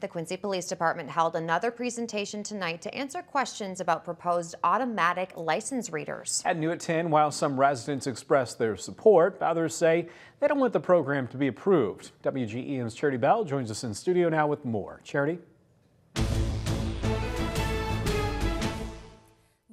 The Quincy Police Department held another presentation tonight to answer questions about proposed automatic license readers. At New at 10, while some residents expressed their support, others say they don't want the program to be approved. WGEM's Charity Bell joins us in studio now with more. Charity?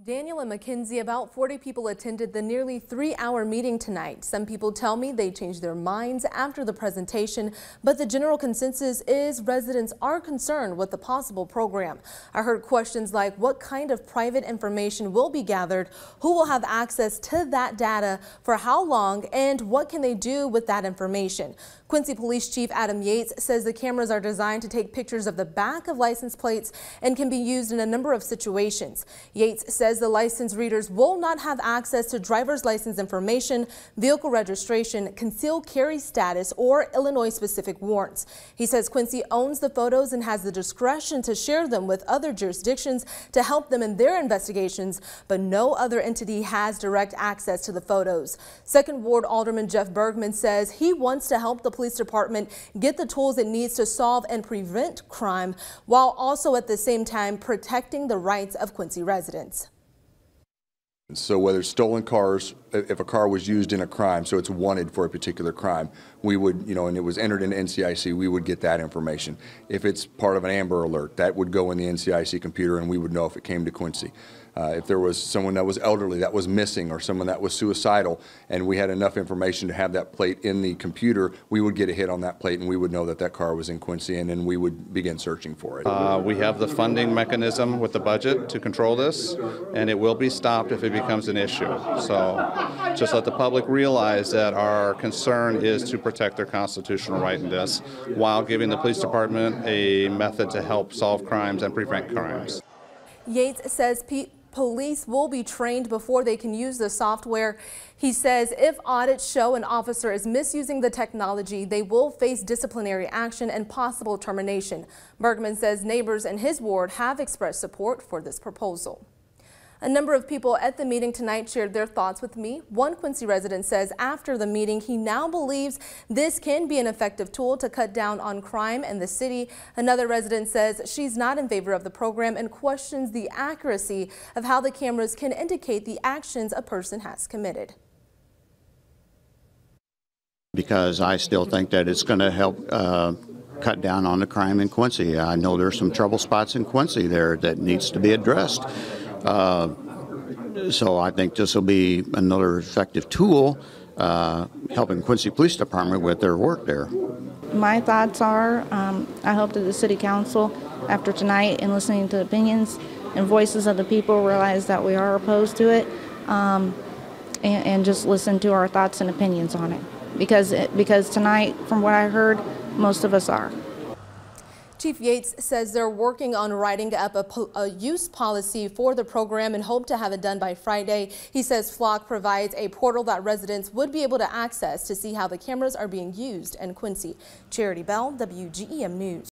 Daniel and Mackenzie, about 40 people attended the nearly three-hour meeting tonight. Some people tell me they changed their minds after the presentation, but the general consensus is residents are concerned with the possible program. I heard questions like what kind of private information will be gathered, who will have access to that data, for how long, and what can they do with that information. Quincy Police Chief Adam Yates says the cameras are designed to take pictures of the back of license plates and can be used in a number of situations. Yates says the license readers will not have access to driver's license information, vehicle registration, concealed carry status, or Illinois specific warrants. He says Quincy owns the photos and has the discretion to share them with other jurisdictions to help them in their investigations, but no other entity has direct access to the photos. Second Ward Alderman Jeff Bergman says he wants to help the Police Department get the tools it needs to solve and prevent crime while also at the same time protecting the rights of Quincy residents. So whether stolen cars, if a car was used in a crime, so it's wanted for a particular crime, we would, you know, and it was entered into NCIC, we would get that information. If it's part of an Amber Alert, that would go in the NCIC computer and we would know if it came to Quincy. Uh, if there was someone that was elderly that was missing or someone that was suicidal and we had enough information to have that plate in the computer, we would get a hit on that plate and we would know that that car was in Quincy and then we would begin searching for it. Uh, we have the funding mechanism with the budget to control this and it will be stopped if it becomes an issue. So just let the public realize that our concern is to protect their constitutional right in this while giving the police department a method to help solve crimes and prevent crimes. Yates says police will be trained before they can use the software. He says if audits show an officer is misusing the technology, they will face disciplinary action and possible termination. Bergman says neighbors in his ward have expressed support for this proposal. A number of people at the meeting tonight shared their thoughts with me. One Quincy resident says after the meeting, he now believes this can be an effective tool to cut down on crime in the city. Another resident says she's not in favor of the program and questions the accuracy of how the cameras can indicate the actions a person has committed because I still think that it's going to help uh, cut down on the crime in Quincy. I know there's some trouble spots in Quincy there that needs to be addressed. Uh, so I think this will be another effective tool uh, helping Quincy Police Department with their work there. My thoughts are um, I hope that the City Council, after tonight and listening to opinions and voices of the people, realize that we are opposed to it um, and, and, just listen to our thoughts and opinions on it. Because, it, because tonight, from what I heard, most of us are. Chief Yates says they're working on writing up a, a, use policy for the program and hope to have it done by Friday. He says Flock provides a portal that residents would be able to access to see how the cameras are being used And Quincy. Charity Bell, WGEM News.